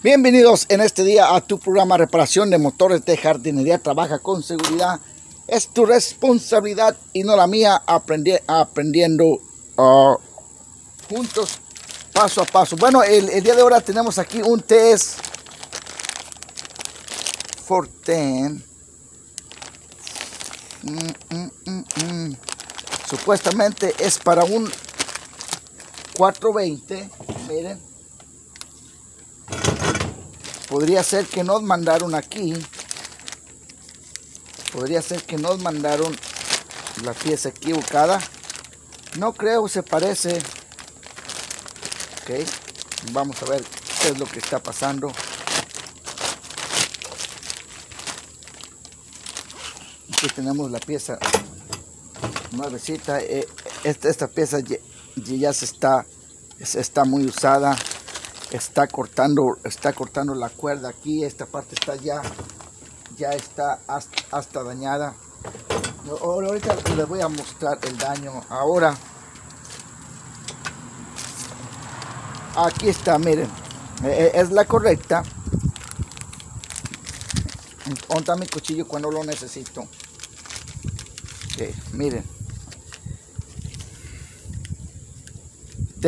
Bienvenidos en este día a tu programa Reparación de Motores de Jardinería. Trabaja con seguridad. Es tu responsabilidad y no la mía aprendiendo uh, juntos paso a paso. Bueno, el, día de ahora tenemos aquí un test Forten. Mm, mm, mm, Supuestamente es para un 420. Miren. Podría ser que nos mandaron aquí. Podría ser que nos mandaron la pieza equivocada. No creo, se parece. Ok. Vamos a ver qué es lo que está pasando. Aquí tenemos la pieza nuevecita. Eh, esta, pieza ya, ya se está, se está muy usada está cortando está cortando la cuerda aquí esta parte está ya ya está hasta, dañada. Ahorita les voy a mostrar el daño. Ahora aquí está miren e, e, es la correcta. Onta mi cuchillo cuando lo necesito. Miren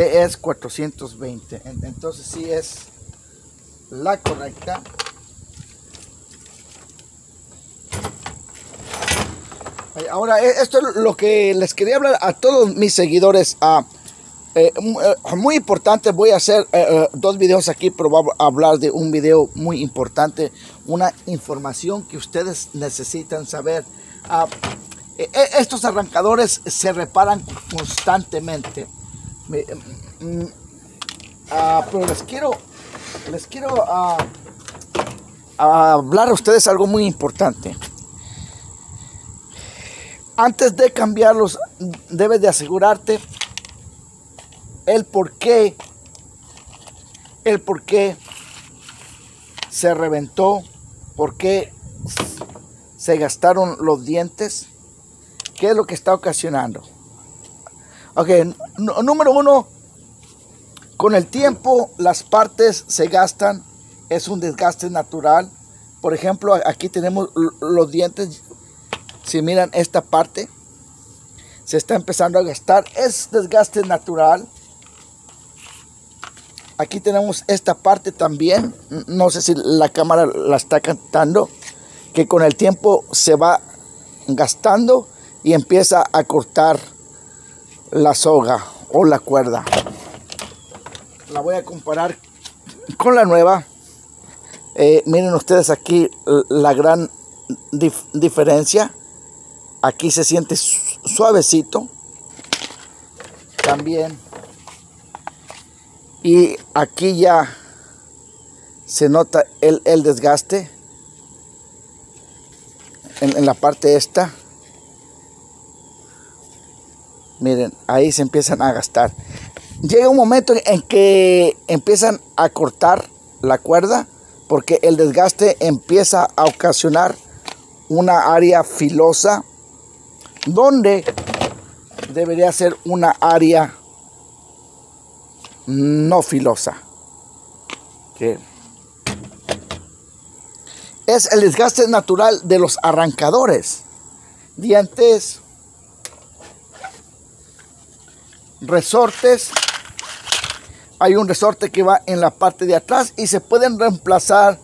TS 420 entonces si es la correcta. Ahora e, esto es lo que les quería hablar a todos mis seguidores. Ah, eh, eh, muy importante voy a hacer eh, dos videos aquí pero voy a hablar de un video muy importante una información que ustedes necesitan saber. Ah, estos arrancadores se reparan constantemente Mm, ah, pero les quiero, les quiero ah, hablar a ustedes algo muy importante. Antes de cambiarlos, debes de asegurarte el por qué, el por qué se reventó, por qué se gastaron los dientes, qué es lo que está ocasionando. Ok, número uno, con el tiempo las partes se gastan, es un desgaste natural. Por ejemplo, aquí tenemos los dientes, si miran esta parte, se está empezando a gastar, es desgaste natural. Aquí tenemos esta parte también, no sé si la cámara la está cantando, que con el tiempo se va gastando y empieza a cortar la soga o la cuerda. La voy a comparar con la nueva. Eh, miren ustedes aquí la gran diferencia. Aquí se siente suavecito. También. Y aquí ya se nota el, desgaste en, en la parte esta Miren, ahí se empiezan a gastar. Llega un momento en que empiezan a cortar la cuerda porque el desgaste empieza a ocasionar una área filosa donde debería ser una área no filosa. Es el desgaste natural de los arrancadores. Dientes, resortes. Hay un resorte que va en la parte de atrás y se pueden reemplazar,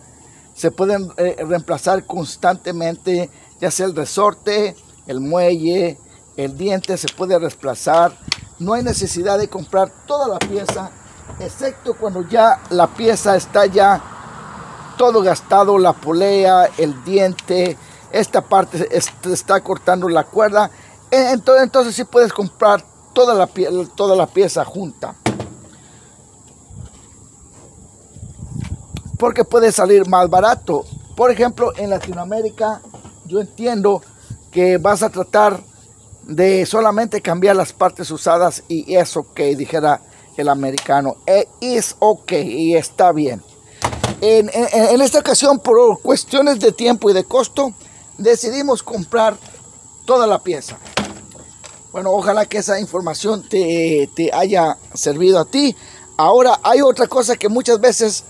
se pueden eh, reemplazar constantemente, ya sea el resorte, el muelle, el diente se puede reemplazar. No hay necesidad de comprar toda la pieza, excepto cuando ya la pieza está ya todo gastado, la polea, el diente, esta parte está cortando la cuerda. Entonces, entonces sí puedes comprar toda la, pieza junta. Porque puede salir más barato. Por ejemplo, en Latinoamérica yo entiendo que vas a tratar de solamente cambiar las partes usadas y es ok, dijera el americano. Es ok y está bien. En, en, esta ocasión, por cuestiones de tiempo y de costo, decidimos comprar toda la pieza. Bueno, ojalá que esa información te, haya servido a ti. Ahora hay otra cosa que muchas veces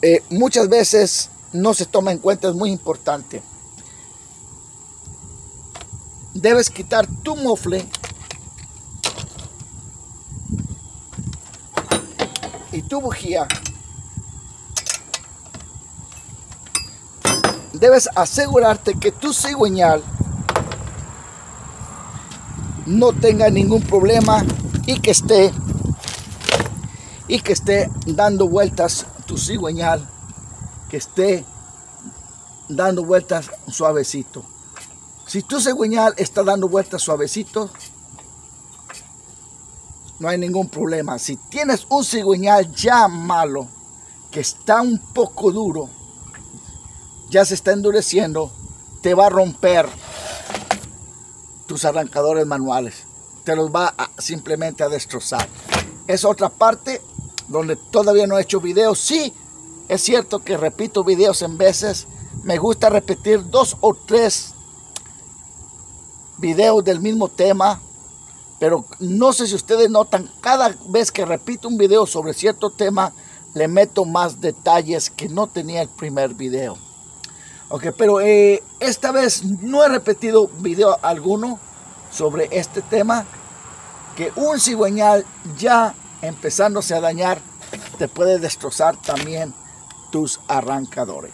eh, muchas veces no se toma en cuenta, es muy importante. Debes quitar tu mofle y tu bujía. Debes asegurarte que tu cigüeñal no tenga ningún problema y que esté y que esté dando vueltas tu cigüeñal, que esté dando vueltas suavecito. Si tu cigüeñal está dando vueltas suavecito, no hay ningún problema. Si tienes un cigüeñal ya malo, que está un poco duro, ya se está endureciendo, te va a romper tus arrancadores manuales. Te los va simplemente a destrozar. Es otra parte donde todavía no he hecho videos. Sí, es cierto que repito videos en veces. Me gusta repetir dos o tres videos del mismo tema. Pero no sé si ustedes notan, cada vez que repito un video sobre cierto tema, le meto más detalles que no tenía el primer video. Ok, pero eh, esta vez no he repetido video alguno sobre este tema. Que un cigüeñal ya empezándose a dañar, te puede destrozar también tus arrancadores.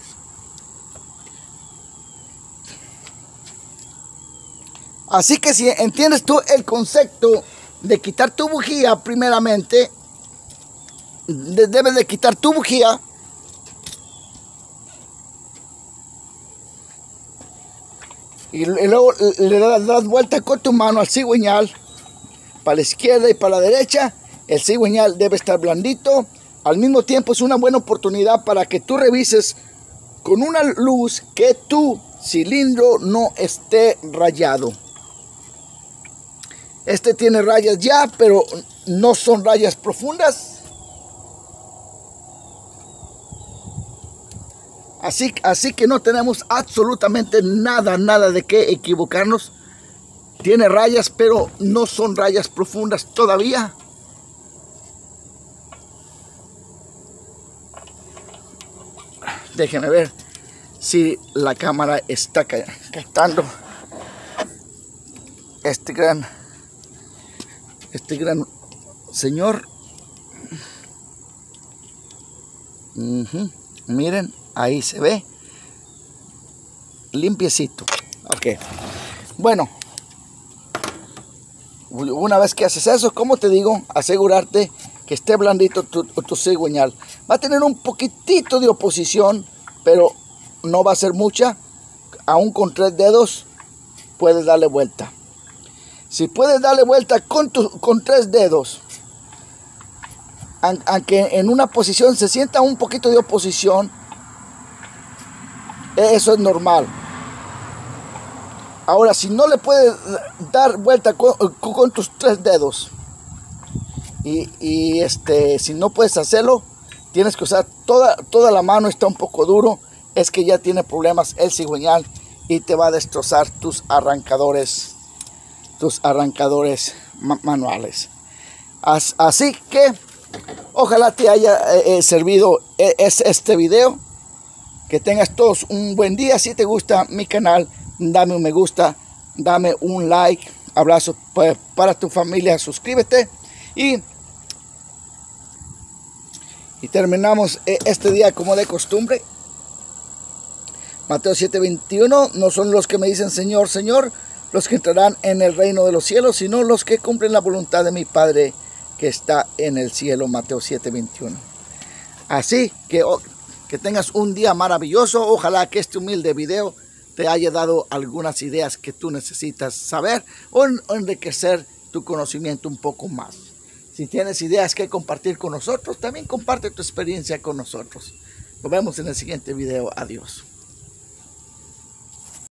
Así que si entiendes tú el concepto de quitar tu bujía primeramente, debes de quitar tu bujía y luego le das, vuelta con tu mano al cigüeñal para la izquierda y para la derecha el cigüeñal debe estar blandito. Al mismo tiempo es una buena oportunidad para que tú revises con una luz que tu cilindro no esté rayado. Este tiene rayas ya, pero no son rayas profundas. Así, así que no tenemos absolutamente nada, nada de qué equivocarnos. Tiene rayas, pero no son rayas profundas todavía. Déjenme ver si la cámara está captando este gran este gran señor miren ahí se ve limpiecito ok bueno una vez que haces eso como te digo asegurarte que esté blandito tu, tu cigüeñal. Va a tener un poquitito de oposición, pero no va a ser mucha. Aún con tres dedos puedes darle vuelta. Si puedes darle vuelta con, con tres dedos, aunque en una posición se sienta un poquito de oposición, eso es normal. Ahora, si no le puedes dar vuelta con tus tres dedos, y, este, si no puedes hacerlo, tienes que usar toda, toda la mano, está un poco duro, es que ya tiene problemas el cigüeñal y te va a destrozar tus arrancadores, tus arrancadores manuales. así que ojalá te haya eh, eh, servido e, este video. Que tengas todos un buen día. Si te gusta mi canal, dame un me gusta, dame un like. Abrazo para tu familia, suscríbete. Y, y terminamos eh, este día como de costumbre. Mateo 7:21, no son los que me dicen Señor, Señor, los que entrarán en el reino de los cielos, sino los que cumplen la voluntad de mi Padre que está en el cielo. Mateo 7:21. Así que, oh, que tengas un día maravilloso. Ojalá que este humilde video te haya dado algunas ideas que tú necesitas saber o enriquecer tu conocimiento un poco más. Si tienes ideas que compartir con nosotros, también comparte tu experiencia con nosotros. Nos vemos en el siguiente video. Adiós.